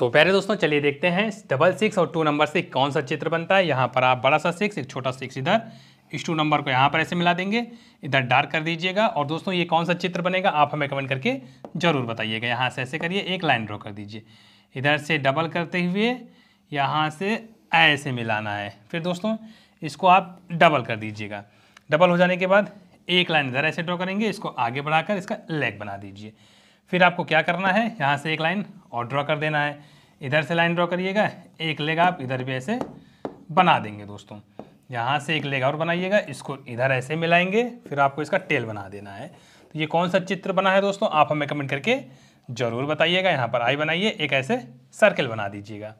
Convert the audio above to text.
तो प्यारे दोस्तों, चलिए देखते हैं डबल सिक्स और टू नंबर से कौन सा चित्र बनता है। यहाँ पर आप बड़ा सा सिक्स एक छोटा सिक्स इधर। इस टू नंबर को यहाँ पर ऐसे मिला देंगे। इधर डार्क कर दीजिएगा। और दोस्तों, ये कौन सा चित्र बनेगा, आप हमें कमेंट करके ज़रूर बताइएगा। यहाँ से ऐसे करिए, एक लाइन ड्रॉ कर दीजिए। इधर से डबल करते हुए यहाँ से ऐसे मिलाना है। फिर दोस्तों, इसको आप डबल कर दीजिएगा। डबल हो जाने के बाद एक लाइन इधर ऐसे ड्रॉ करेंगे। इसको आगे बढ़ाकर इसका लेग बना दीजिए। फिर आपको क्या करना है? यहाँ से एक लाइन और ड्रॉ कर देना है। इधर से लाइन ड्रॉ करिएगा। एक लेग आप इधर भी ऐसे बना देंगे दोस्तों। यहाँ से एक लेग और बनाइएगा। इसको इधर ऐसे मिलाएँगे। फिर आपको इसका टेल बना देना है। तो ये कौन सा चित्र बना है दोस्तों? आप हमें कमेंट करके ज़रूर बताइएगा। यहाँ पर आई बनाइए। एक ऐसे सर्कल बना दीजिएगा।